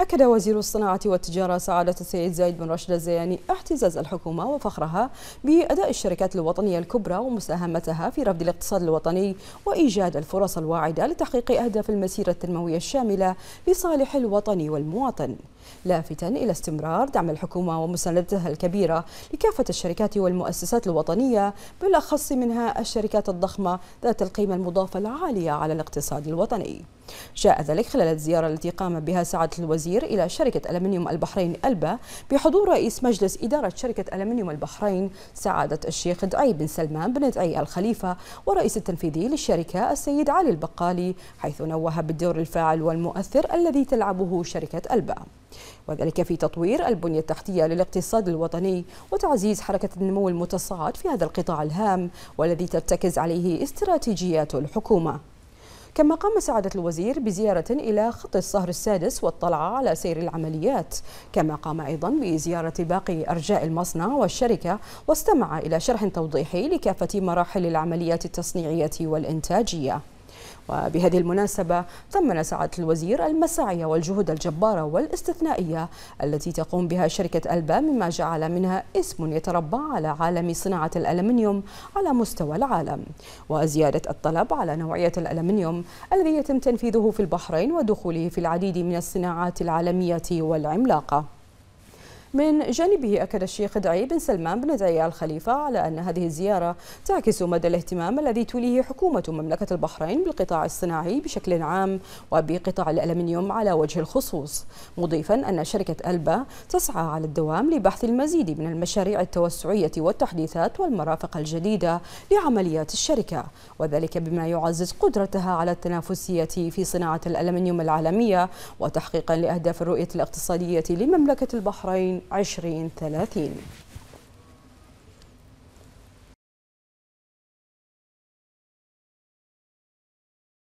أكد وزير الصناعة والتجارة سعادة السيد زايد بن رشد الزياني اعتزاز الحكومة وفخرها بأداء الشركات الوطنية الكبرى ومساهمتها في رفض الاقتصاد الوطني وإيجاد الفرص الواعدة لتحقيق أهداف المسيرة التنموية الشاملة لصالح الوطن والمواطن. لافتا إلى استمرار دعم الحكومة ومساندتها الكبيرة لكافة الشركات والمؤسسات الوطنية بالأخص منها الشركات الضخمة ذات القيمة المضافة العالية على الاقتصاد الوطني. جاء ذلك خلال الزيارة التي قام بها سعادة الوزير إلى شركة ألمنيوم البحرين ألبا بحضور رئيس مجلس إدارة شركة ألمنيوم البحرين سعادة الشيخ دعي بن سلمان بن دعي الخليفة ورئيس التنفيذي للشركة السيد علي البقالي حيث نوه بالدور الفاعل والمؤثر الذي تلعبه شركة ألبا. وذلك في تطوير البنية التحتية للاقتصاد الوطني وتعزيز حركة النمو المتصاعد في هذا القطاع الهام والذي ترتكز عليه استراتيجيات الحكومة. كما قام سعادة الوزير بزيارة إلى خط الصهر السادس واطلع على سير العمليات كما قام أيضا بزيارة باقي أرجاء المصنع والشركة واستمع إلى شرح توضيحي لكافة مراحل العمليات التصنيعية والإنتاجية. وبهذه المناسبة ثمن سعادة الوزير المساعي والجهود الجبارة والاستثنائية التي تقوم بها شركة ألبا مما جعل منها اسم يتربع على عالم صناعة الألمنيوم على مستوى العالم. وزيادة الطلب على نوعية الألمنيوم الذي يتم تنفيذه في البحرين ودخوله في العديد من الصناعات العالمية والعملاقة. من جانبه أكد الشيخ دعي بن سلمان بن دعي الخليفة على أن هذه الزيارة تعكس مدى الاهتمام الذي توليه حكومة مملكة البحرين بالقطاع الصناعي بشكل عام وبقطاع الألمنيوم على وجه الخصوص مضيفا أن شركة ألبا تسعى على الدوام لبحث المزيد من المشاريع التوسعية والتحديثات والمرافق الجديدة لعمليات الشركة وذلك بما يعزز قدرتها على التنافسية في صناعة الألمنيوم العالمية وتحقيقا لأهداف الرؤية الاقتصادية لمملكة البحرين. عشرين ثلاثين.